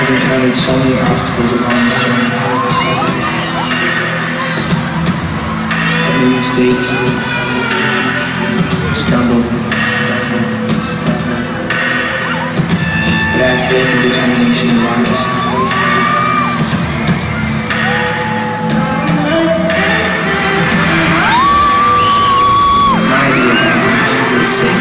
But there's so many obstacles along this journey. I made mistakes, stumbled, stumbled, stumbled. But I have faith and determination to rise. safe.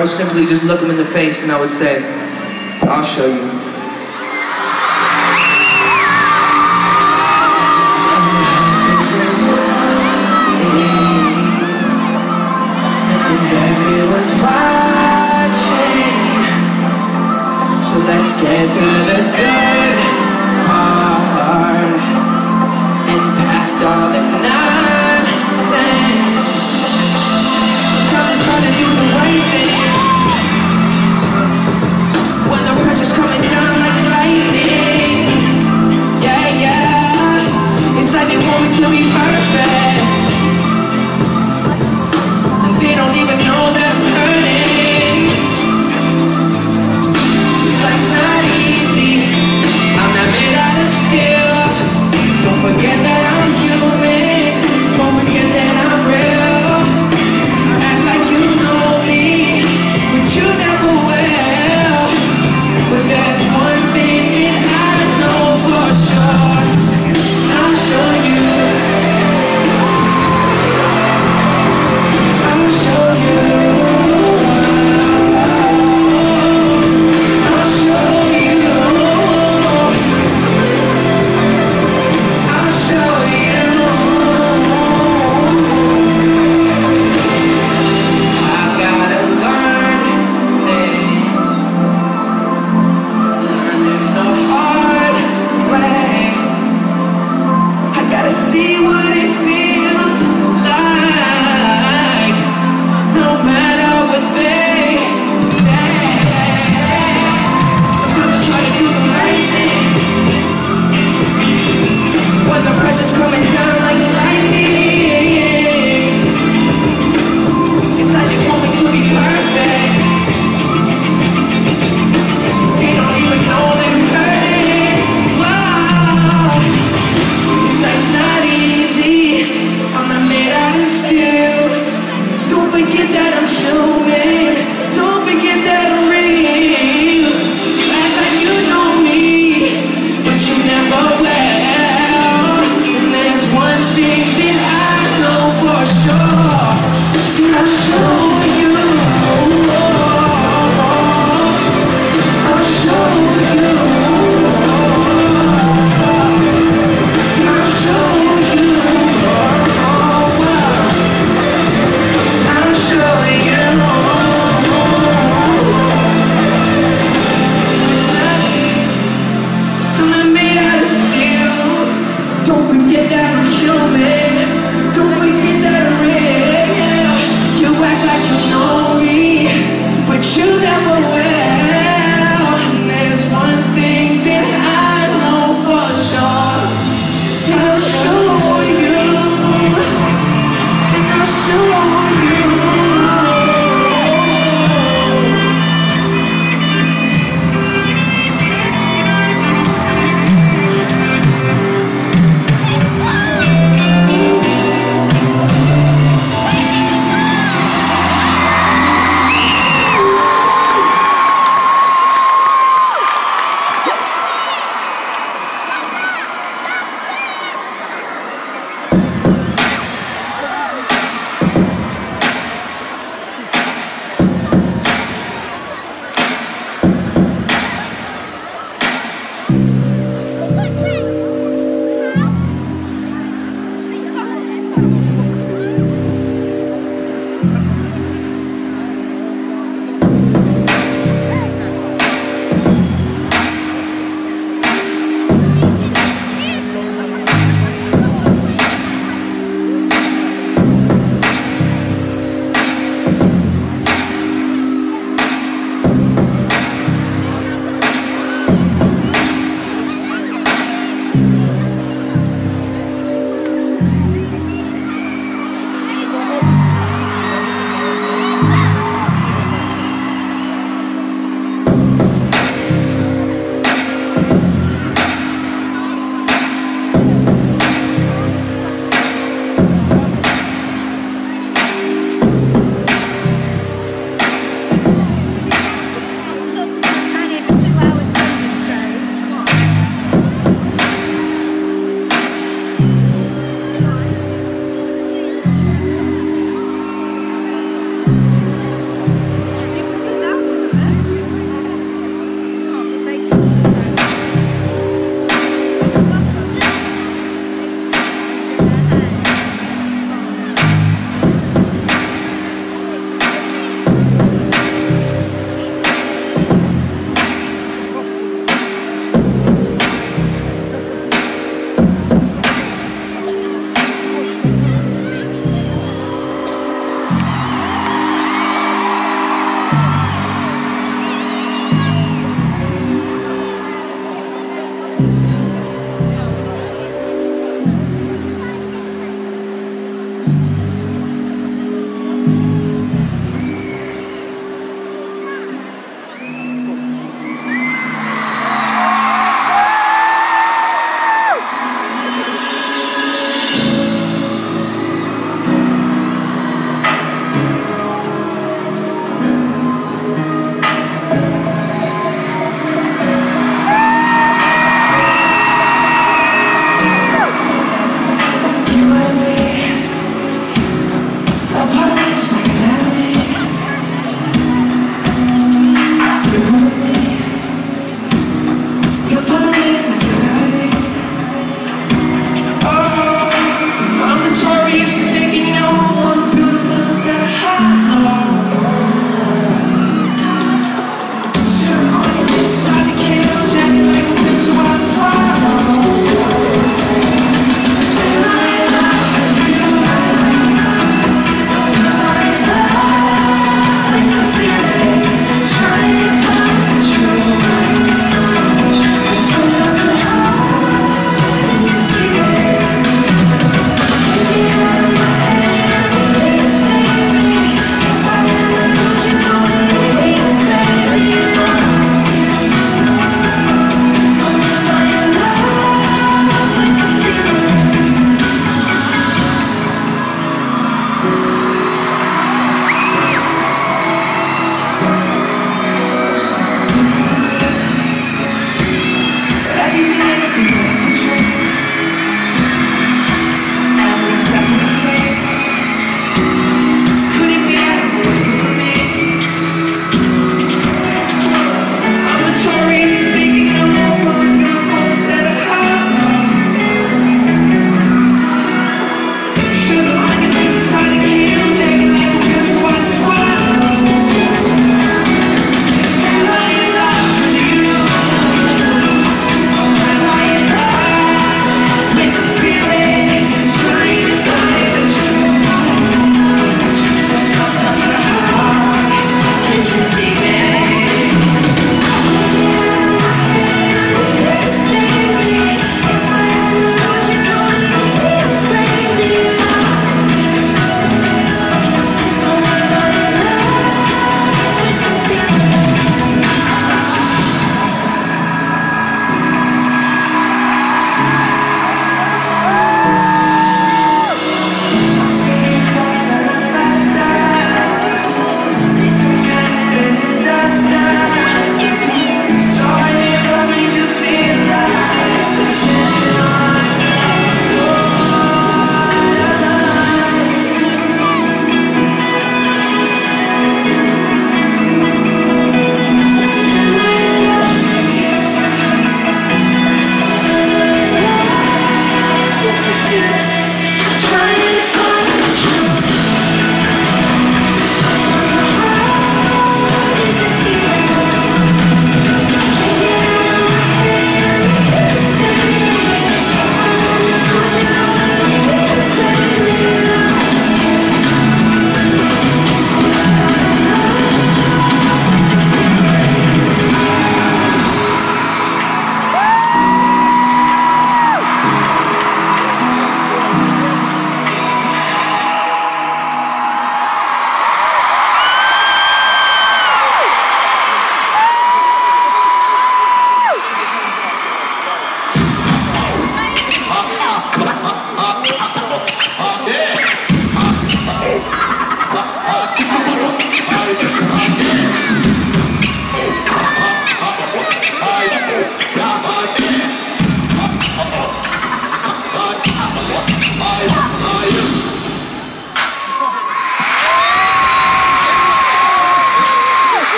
I would simply just look him in the face and I would say, I'll show you. So let's get to the good.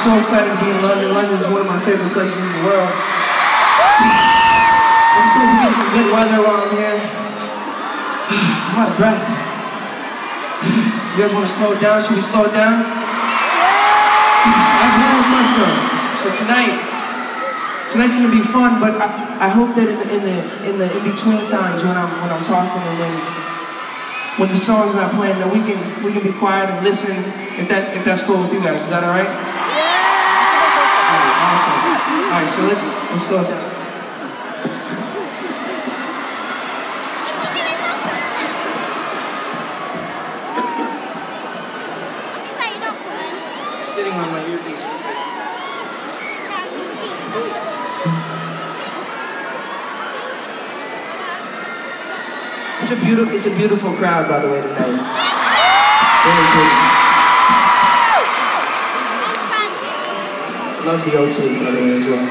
so excited to be in London. London is one of my favorite places in the world. I just hope we get some good weather while I'm here. I'm out of breath. You guys want to slow it down? Should we slow it down? I've met a Mustang. So tonight, tonight's gonna be fun, but I, I hope that in the, in the in the in between times when I'm when I'm talking and when when the song's not playing, that we can we can be quiet and listen if that if that's cool with you guys. Is that alright? All right, so let's let's slow down. Sitting on my earpiece. It's a beautiful, it's a beautiful crowd, by the way, tonight. love the O2, by the way, as well.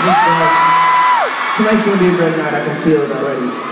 Uh, tonight's gonna be a great night. I can feel it already.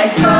let go.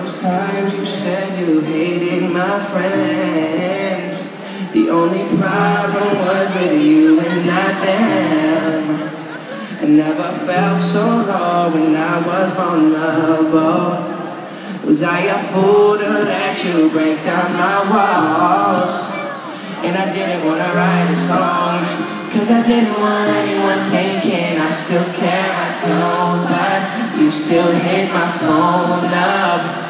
those times you said you hated my friends. The only problem was with you and not them. I never felt so low when I was vulnerable. Was I a fool to let you break down my walls? And I didn't wanna write a song Cause I didn't want anyone thinking I still care, I don't. But you still hit my phone up.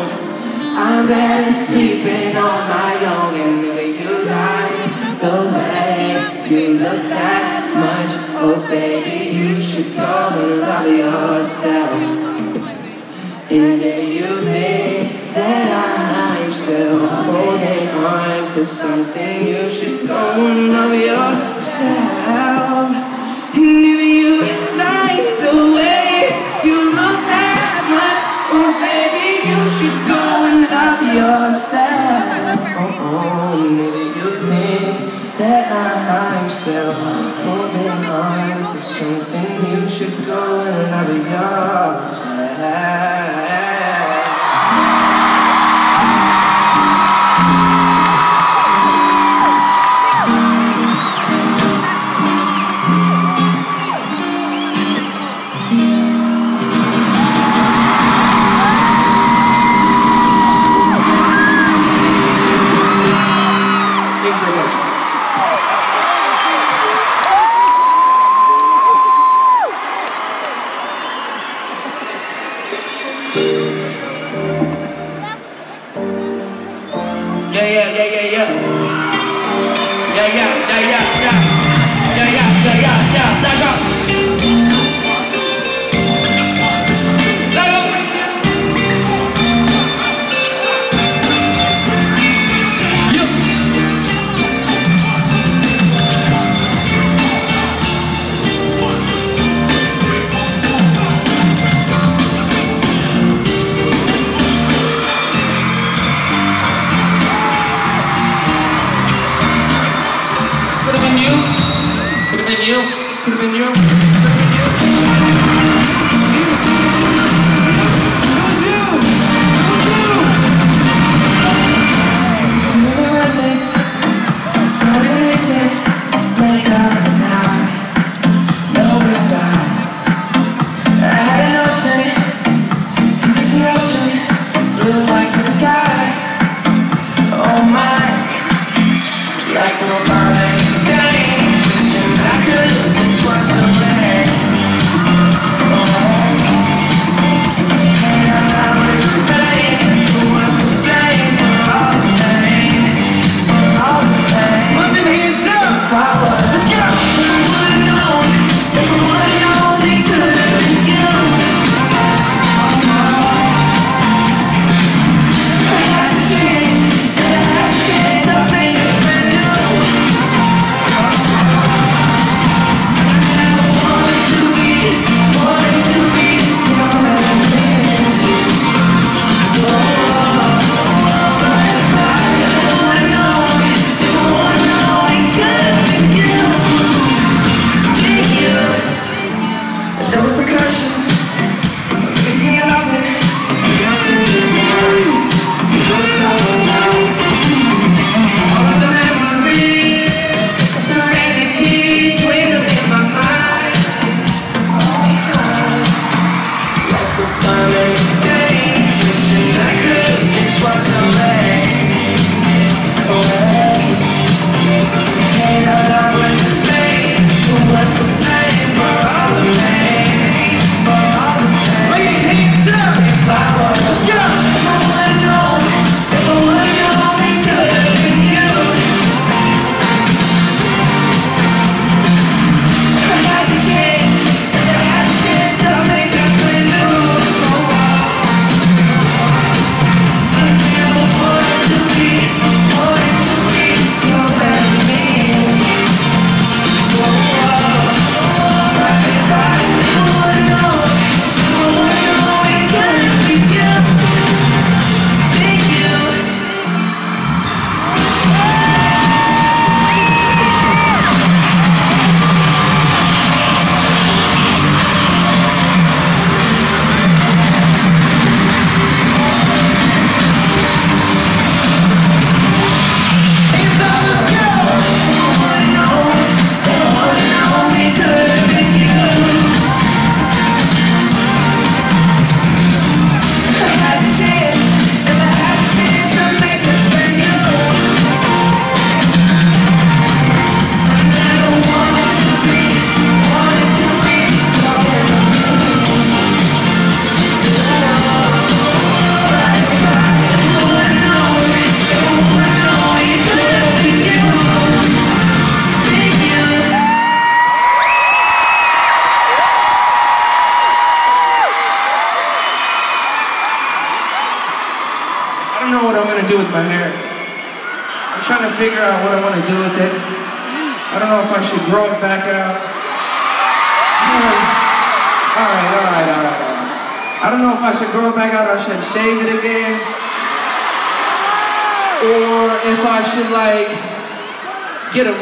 I'm better sleeping on my own And if you like the way you look that much. Oh baby, you should go and love yourself. And if you think that I'm still holding on to something You should go and love yourself. And if you like the yourself. Oh, if you think that I'm still holding on to something You should go and love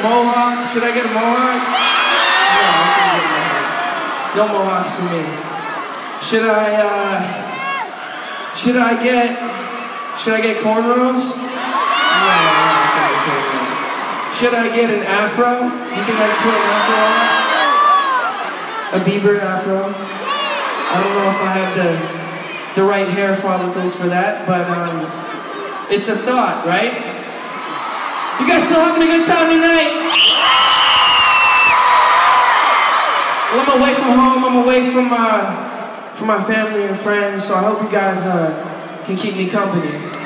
mohawk. Should I get a mohawk? No, I shouldn't get a mohawk. No mohawks for me. Should I uh should I get should I get cornrows? No, I shouldn't get cornrows. Should I get an afro? You can put an afro on? A Bieber afro? I don't know if I have the the right hair follicles for that, but um, it's a thought, right? You guys still having a good time tonight? Well, I'm away from home. I'm away from my from my family and friends, so I hope you guys uh, can keep me company.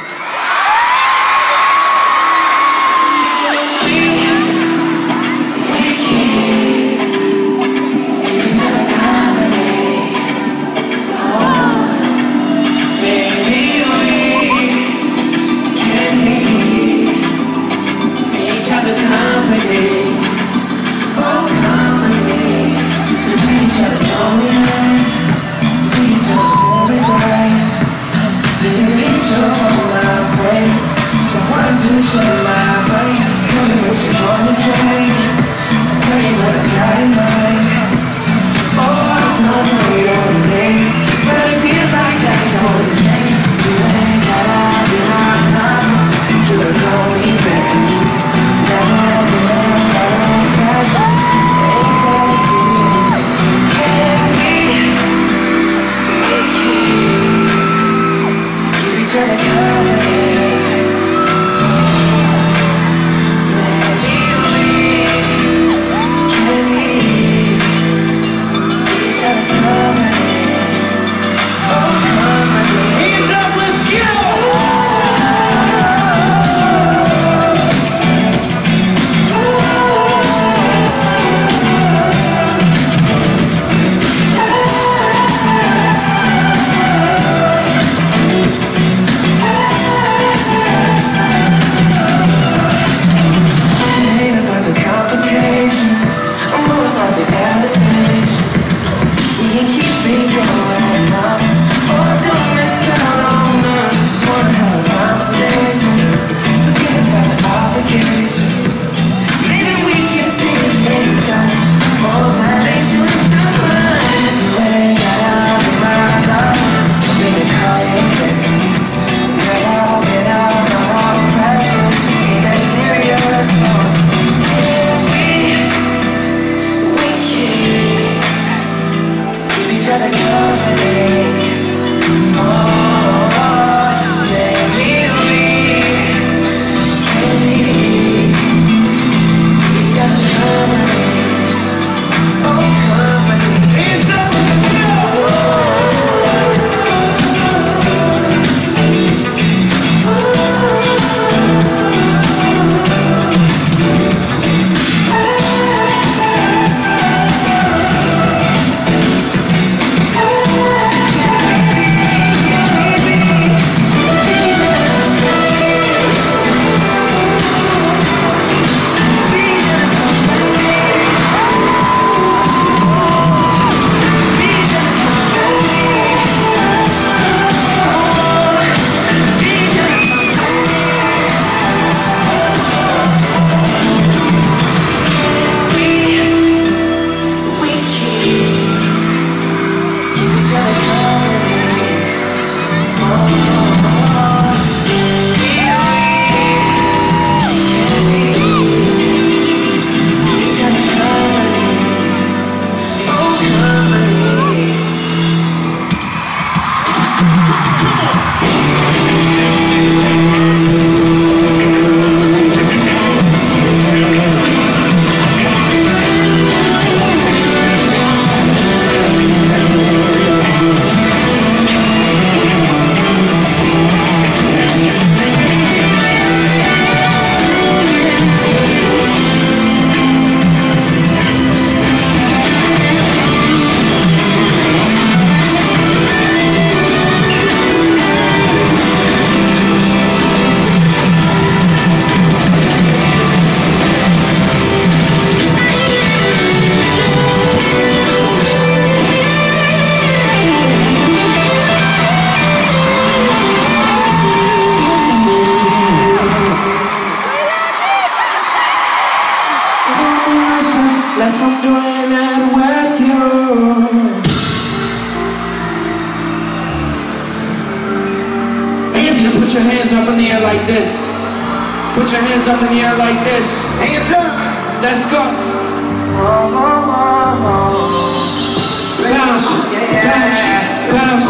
Bounce, bounce,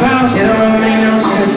bounce. Everybody's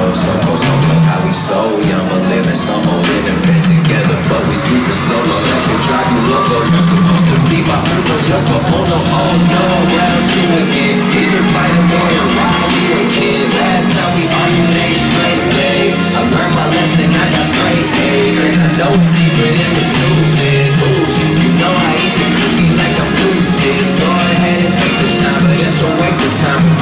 low So close, don't know how we so young But living some old in the bed together But we sleeping solo That could drive you loco You're supposed to be my puto loco Oh no, oh no, round two again Either fight a war or ride me a kid Last time we argued, they straight days I learned my lesson, I got straight A's And I know it's deeper than the snooze Ooh, you know I eat the cookie like I'm loose go ahead and take the time But it's a waste of time.